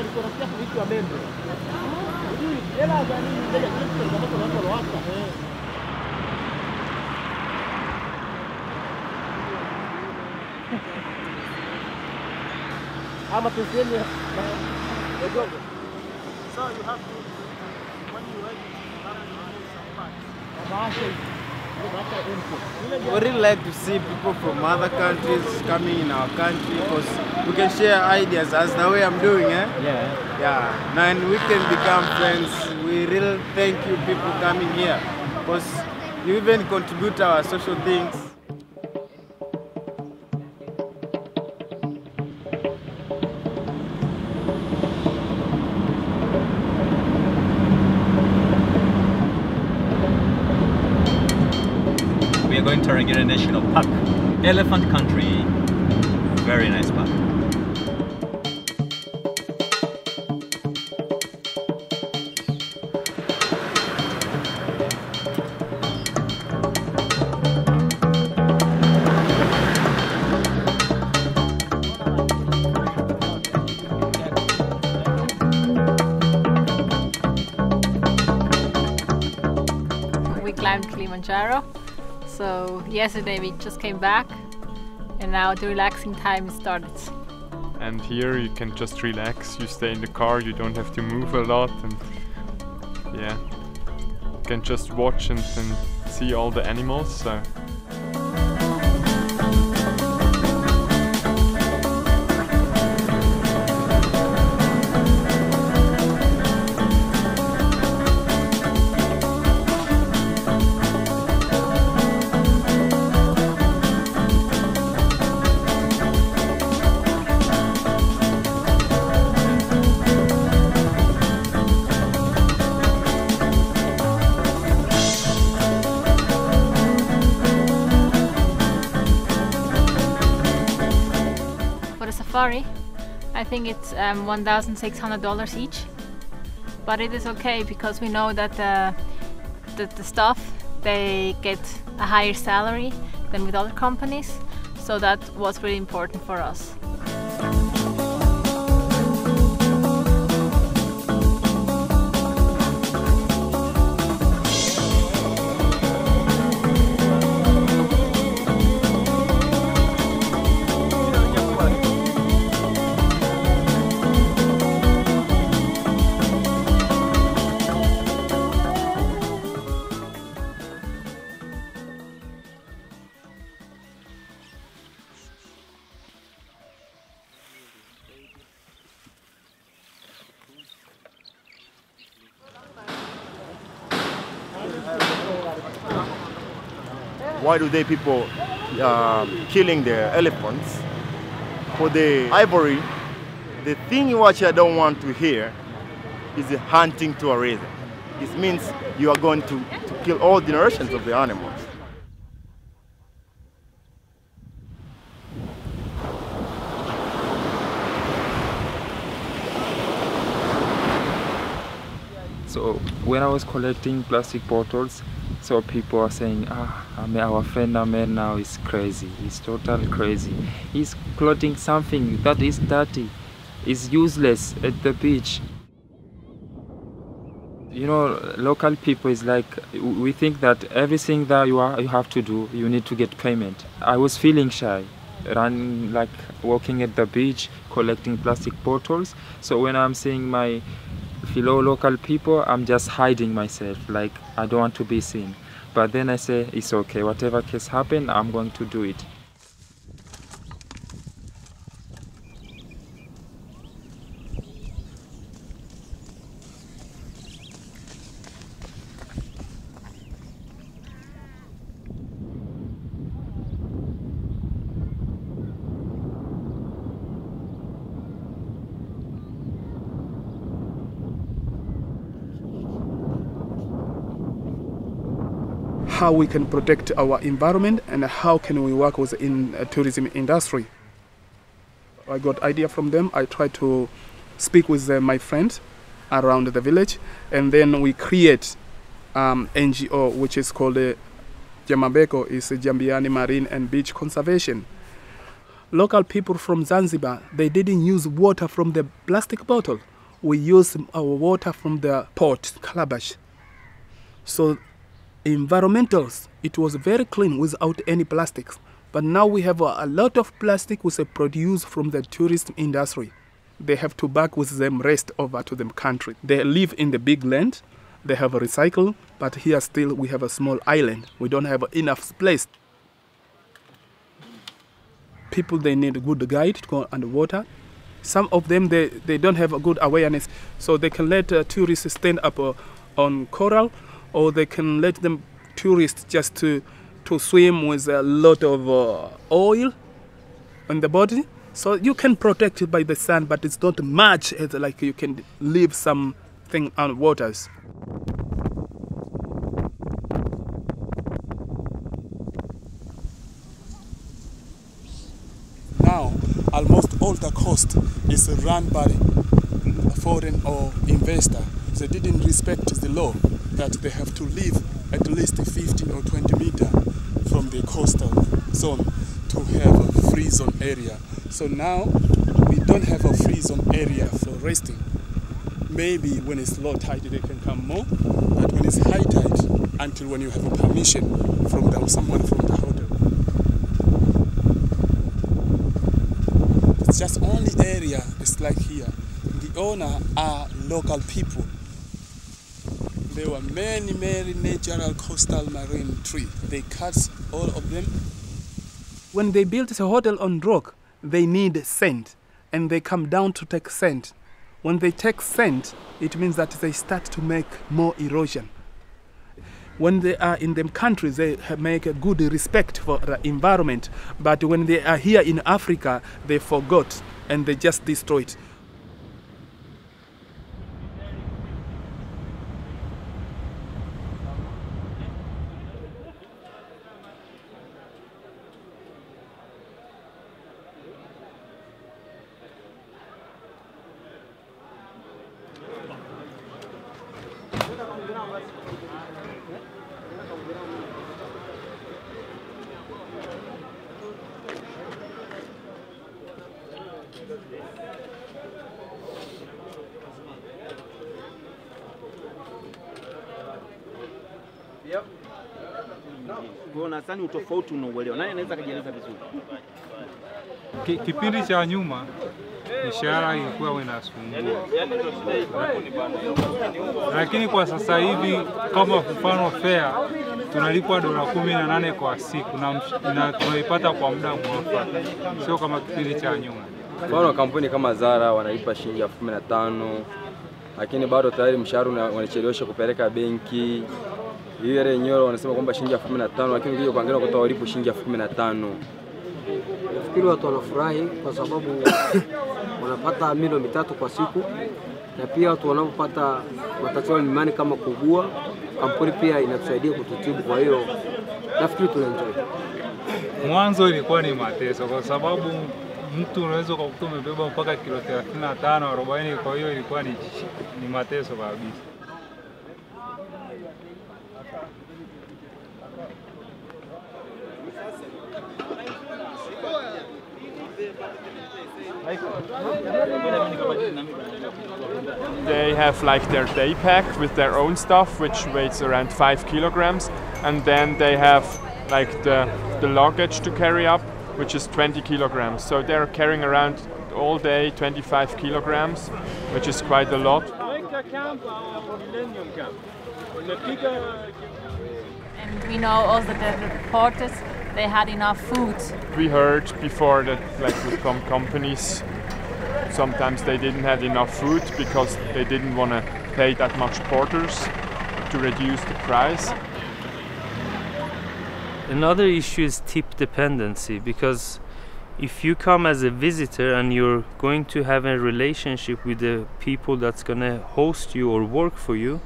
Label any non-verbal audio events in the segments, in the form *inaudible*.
alikuwa nasikia mwizi wa Bembe. Hujui hela za nini ndio kile kitu kuna watu wawaka. Eh. Ama penseni ya Edogo. So you have to, when you edit, you have to remove some parts. We really like to see people from other countries coming in our country because we can share ideas as the way I'm doing, eh? Yeah. Yeah, and we can become friends. We really thank you people coming here because you even contribute our social things. National Park, Elephant Country. Very nice park. We climbed Kilimanjaro. So yesterday we just came back and now the relaxing time started. and here you can just relax you stay in the car you don't have to move a lot and yeah you can just watch and, and see all the animals so think it's um, $1,600 each. But it is okay because we know that the, the, the staff they get a higher salary than with other companies. So that was really important for us. Why do they people uh, killing their elephants? For the ivory the thing which i don't want to hear is the hunting to tourism. It means you are going to, to kill all generations of the animals So when I was collecting plastic bottles, so people are saying, ah, Ame- our friend Amer now is crazy. He's totally crazy. He's clothing something that is dirty, is useless at the beach. You know, local people is like we think that everything that you are you have to do, you need to get payment. I was feeling shy, running like walking at the beach, collecting plastic bottles. So when I'm seeing my fellow local people, I'm just hiding myself, like I don't want to be seen. But then I say it's okay. Whatever case happen, I'm going to do it. How we can protect our environment and how can we work with in uh, tourism industry. I got idea from them. I try to speak with uh, my friends around the village, and then we create um, NGO which is called uh, JAMABECO, is Jambiani Marine and Beach Conservation. Local people from Zanzibar, they didn't use water from the plastic bottle. We use our water from the pot, calabash. So environmentals, it was very clean without any plastics. But now we have a, lot of plastic which is produced from the tourist industry. They have to back with them rest over to the country. They live in the big land. They have a recycle, but here still we have a small island. We don't have enough place. People they need a good guide to go underwater. Some of them they, they don't have a good awareness, so they can let uh, tourists stand up uh, on coral, or they can let them tourists just to to swim with a lot of uh, oil on the body. So you can protect it by the sun, but it's not much like you can leave something on waters. Now, almost all the coast is run by foreign or investor. They didn't respect the law that they have to live at least 15 or 20 meter from the coastal zone to have a free zone area. So now we don't have a free zone area for resting. Maybe when it's low tide they can come more, but when it's high tide, until when you have a permission from the, someone from the hotel. It's just only area it's like here. The owner are local people. There were many, many natural coastal marine trees. They cut all of them. When they built a hotel on rock, they need sand, and they come down to take sand. When they take sand, it means that they start to make more erosion. When they are in them countries, they make a good respect for the environment. But when they are here in Africa, they forgot and they just destroy it. Kwa nadhani utofauti unauelewa. Nani anaweza kujieleza vizuri? Ki- Kipindi cha nyuma mishahara ilikuwa inasumbua, lakini kwa sasa hivi kama mfano fea tunalipwa dola kumi na nane kwa siku na, na tunaipata kwa muda mwafaka, sio kama kipindi cha nyuma. Mfano kampuni kama Zara wanalipa shilingi elfu kumi na tano lakini bado tayari mshahara unachelewesha wanachelewesha kupeleka benki. Hiyo yenyewe wanasema kwamba shilingi elfu kumi na tano lakini ukija kuangalia ukuta walipo shilingi elfu kumi na tano Nafikiri watu wanafurahi kwa sababu *coughs* wanapata milo mitatu kwa siku, na pia watu wanapopata matatizo mimani kama kugua, kampuni pia inatusaidia kututibu. Kwa hiyo nafikiri tunaenjoy. Mwanzo ilikuwa ni mateso, kwa sababu mtu unaweza ukakuta umebeba mpaka kilo 35 40, kwa hiyo ilikuwa ni, ni mateso kabisa. They have like their day pack with their own stuff, which weighs around five kilograms, and then they have like the, the luggage to carry up, which is 20 kilograms. So they're carrying around all day 25 kilograms, which is quite a lot. And we know also the porters, they had enough food. We heard before that like with some companies, sometimes they didn't have enough food because they didn't want to pay that much porters to reduce the price. Another issue is tip dependency because if you come as a visitor and you're going to have a relationship with the people that's going to host you or work for you,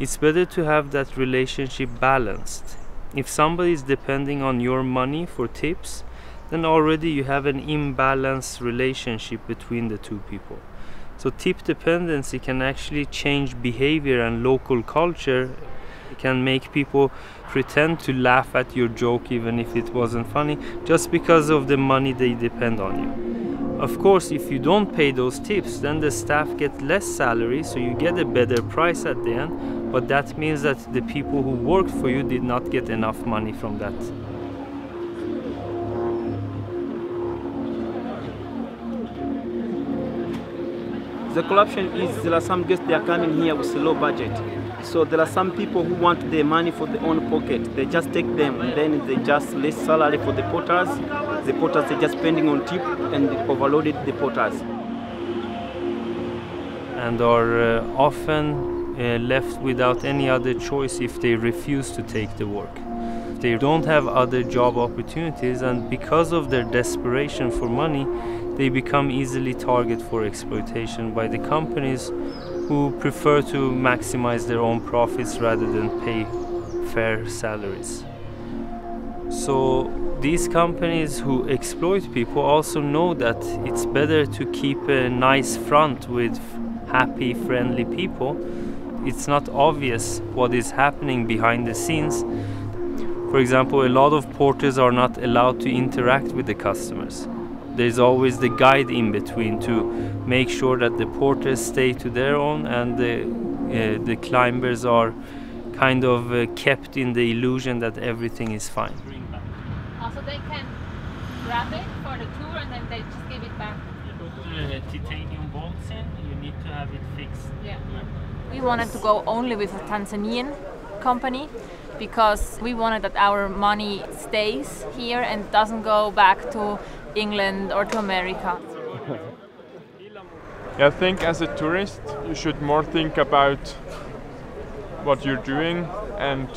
it's better to have that relationship balanced. If somebody is depending on your money for tips, then already you have an imbalanced relationship between the two people. So tip dependency can actually change behavior and local culture Can make people pretend to laugh at your joke even if it wasn't funny, just because of the money they depend on you. Of course, if you don't pay those tips, then the staff get less salary, so you get a better price at the end, but that means that the people who worked for you did not get enough money from that. The corruption is there are some guests they are coming here with a low budget. So there are some people who want their money for their own pocket. They just take them and then they just less salary for the porters. The porters are just spending on tip and overloaded the porters. and are uh, often uh, left without any other choice if they refuse to take the work. They don't have other job opportunities, and because of their desperation for money, they become easily target for exploitation by the companies who prefer to maximize their own profits rather than pay fair salaries. So these companies who exploit people also know that it's better to keep a nice front with happy, friendly people. It's not obvious what is happening behind the scenes. For example, a lot of porters are not allowed to interact with the customers. There's always the guide in between to make sure that the porters stay to their own and the, uh, the climbers are kind of uh, kept in the illusion that everything is fine. Also, they can grab it for the tour and then they just give it back. titanium bolts in, you need to have it fixed. Yeah. We wanted to go only with a Tanzanian company because we wanted that our money stays here and doesn't go back to England or to America. *laughs* I think as a tourist, you should more think about what you're doing and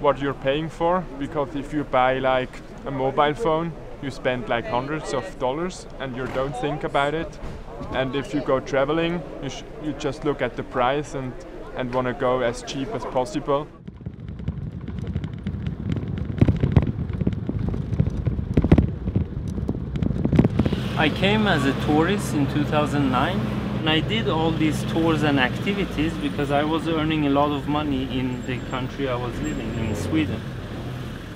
what you're paying for. Because if you buy like a mobile phone, you spend like hundreds of dollars and you don't think about it. And if you go traveling, you, you just look at the price and, and want to go as cheap as possible. I came as a tourist in 2009 and I did all these tours and activities because I was earning a lot of money in the country I was living in Sweden.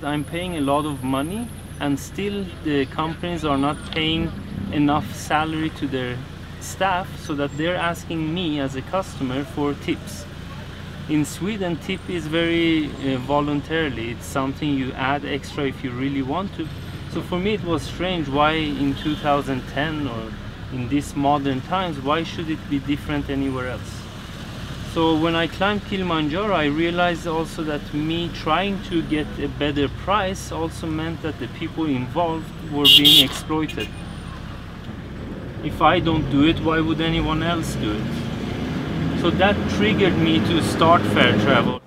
I'm paying a lot of money and still the companies are not paying enough salary to their staff so that they're asking me as a customer for tips. In Sweden, tip is very uh, voluntarily. It's something you add extra if you really want to. So for me, it was strange why in 2010 or in these modern times, why should it be different anywhere else? So when I climbed Kilimanjaro, I realized also that me trying to get a better price also meant that the people involved were being exploited. If I don't do it, why would anyone else do it? So that triggered me to start fair travel.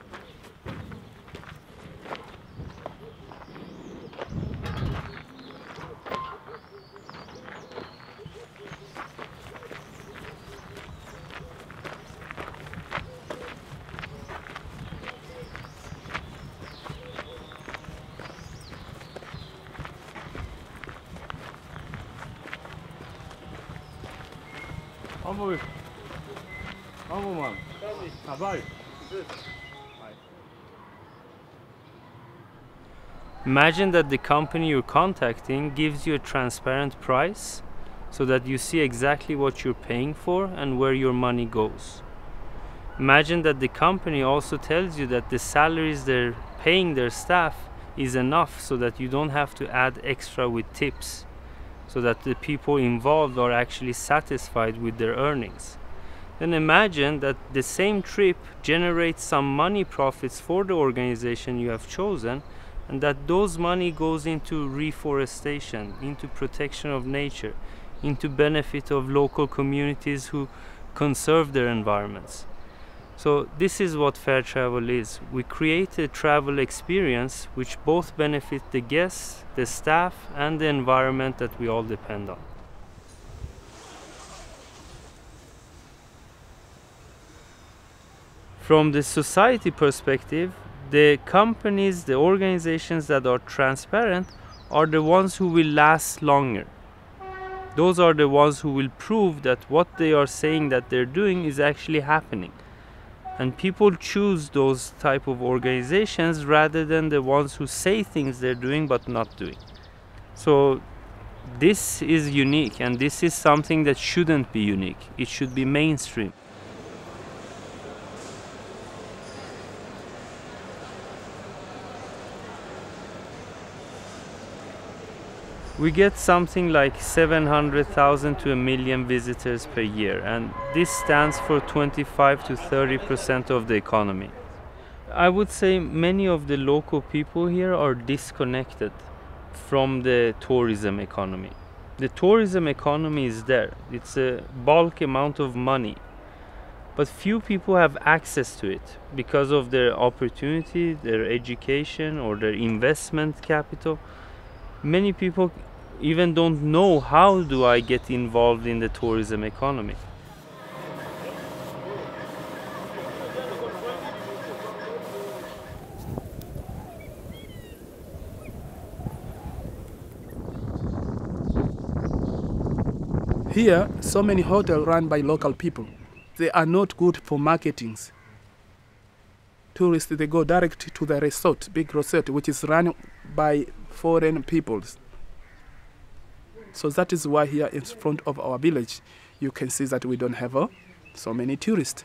Imagine that the company you're contacting gives you a transparent price so that you see exactly what you're paying for and where your money goes. Imagine that the company also tells you that the salaries they're paying their staff is enough so that you don't have to add extra with tips so that the people involved are actually satisfied with their earnings. Then imagine that the same trip generates some money profits for the organization you have chosen and that those money goes into reforestation, into protection of nature, into benefit of local communities who conserve their environments. So this is what fair travel is. We create a travel experience which both benefit the guests, the staff and the environment that we all depend on. From the society perspective, the companies, the organizations that are transparent are the ones who will last longer. Those are the ones who will prove that what they are saying that they're doing is actually happening. and people choose those type of organizations rather than the ones who say things they're doing but not doing so this is unique and this is something that shouldn't be unique it should be mainstream we get something like 700,000 to a million visitors per year, and this stands for 25 to 30 percent of the economy. I would say many of the local people here are disconnected from the tourism economy. The tourism economy is there, it's a bulk amount of money, but few people have access to it because of their opportunity, their education, or their investment capital many people even don't know how do I get involved in the tourism economy. Here, so many hotels run by local people. They are not good for marketings. Tourists, they go direct to the resort, big resort, which is run by foreign peoples. So that is why here in front of our village, you can see that we don't have uh, so many tourists.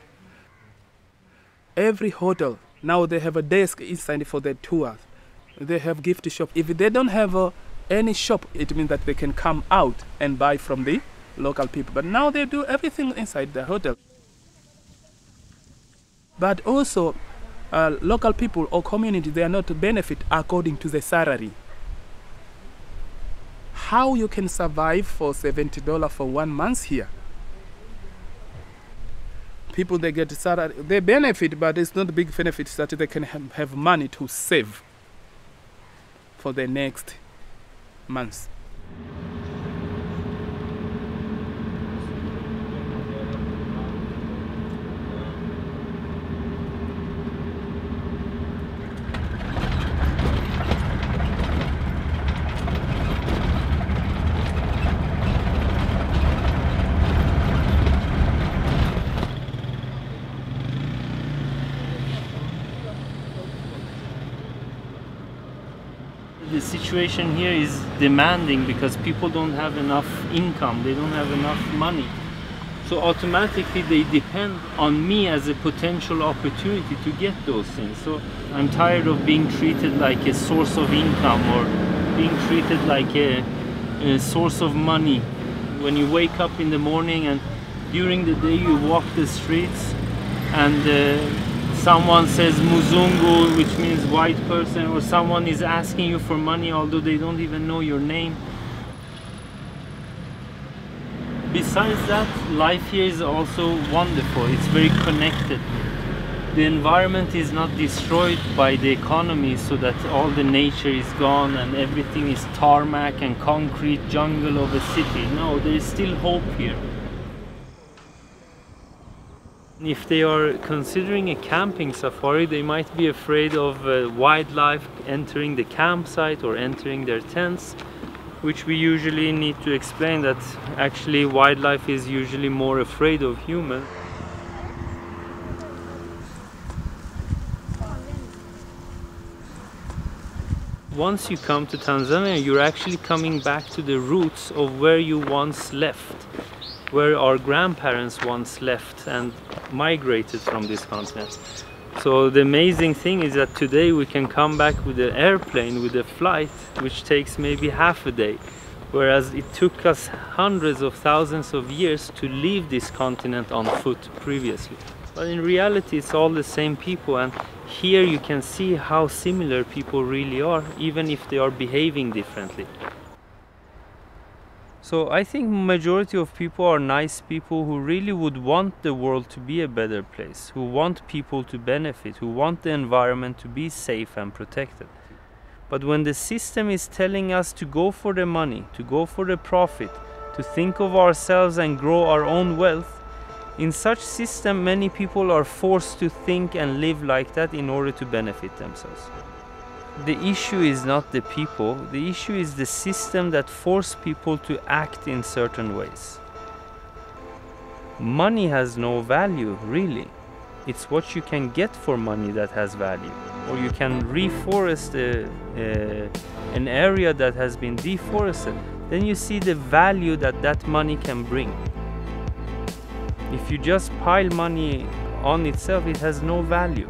Every hotel, now they have a desk inside for their tours. They have gift shop. If they don't have uh, any shop, it means that they can come out and buy from the local people. But now they do everything inside the hotel. But also, uh, local people or community, they are not benefit according to the salary how you can survive for $70 for one month here. People they get salary, they benefit, but it's not big benefits that they can have, money to save for the next month. the situation here is demanding because people don't have enough income, they don't have enough money. So automatically they depend on me as a potential opportunity to get those things. So I'm tired of being treated like a source of income or being treated like a, a source of money. When you wake up in the morning and during the day you walk the streets and uh, someone says mzungu which means white person or someone is asking you for money although they don't even know your name. Besides that life here is also wonderful. It's very connected. The environment is not destroyed by the economy so that all the nature is gone and everything is tarmac and concrete jungle of a city. No there is still hope here if they are considering a camping safari, they might be afraid of uh, wildlife entering the campsite or entering their tents, which we usually need to explain that actually wildlife is usually more afraid of humans. Once you come to Tanzania, you're actually coming back to the roots of where you once left where our grandparents once left and migrated from this continent. So the amazing thing is that today we can come back with an airplane, with a flight, which takes maybe half a day, whereas it took us hundreds of thousands of years to leave this continent on foot previously. But in reality, it's all the same people, and here you can see how similar people really are, even if they are behaving differently. So I think majority of people are nice people who really would want the world to be a better place, who want people to benefit, who want the environment to be safe and protected. But when the system is telling us to go for the money, to go for the profit, to think of ourselves and grow our own wealth, in such system many people are forced to think and live like that in order to benefit themselves the issue is not the people, the issue is the system that force people to act in certain ways. Money has no value, really. It's what you can get for money that has value. Or you can reforest a, a, an area that has been deforested. Then you see the value that that money can bring. If you just pile money on itself, it has no value.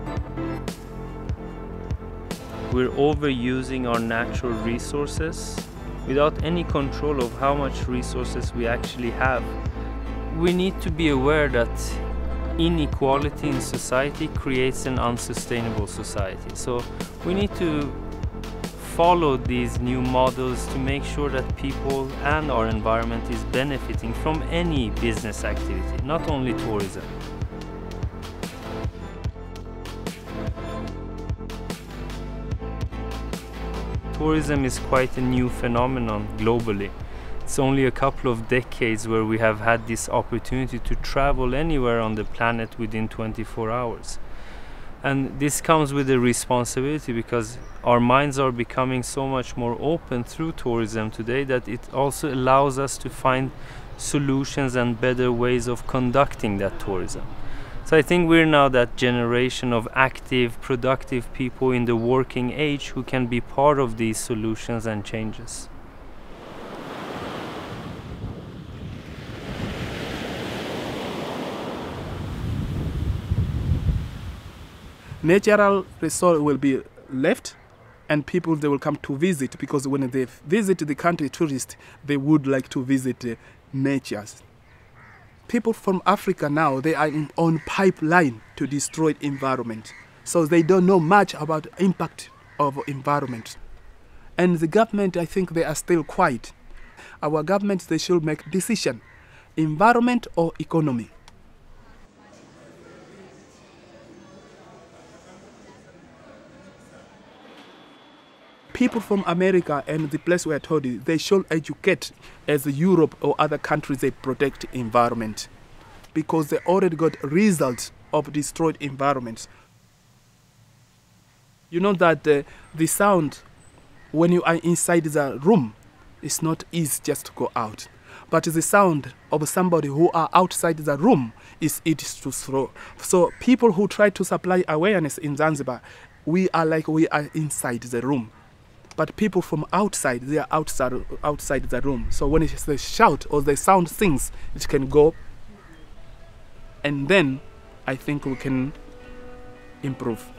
We're overusing our natural resources without any control of how much resources we actually have. We need to be aware that inequality in society creates an unsustainable society. So we need to follow these new models to make sure that people and our environment is benefiting from any business activity, not only tourism. Tourism is quite a new phenomenon globally. It's only a couple of decades where we have had this opportunity to travel anywhere on the planet within 24 hours. And this comes with a responsibility because our minds are becoming so much more open through tourism today that it also allows us to find solutions and better ways of conducting that tourism. So I think we're now that generation of active, productive people in the working age who can be part of these solutions and changes. natural resort will be left and people they will come to visit because when they visit the country tourists they would like to visit uh, people from africa now they are on pipeline to destroy environment. So they don't know much about impact of environment. And the government i think they are still quiet. Our government they should make decision environment or economy people from America and the place where I told they should educate as Europe or other countries they protect environment because they already got results of destroyed environments. You know that uh, the sound when you are inside the room is not easy just to go out. But the sound of somebody who are outside the room is it to throw. So people who try to supply awareness in Zanzibar, we are like we are inside the room but people from outside they are outside outside the room. So when they shout or they sound things it can go. And then i think we can improve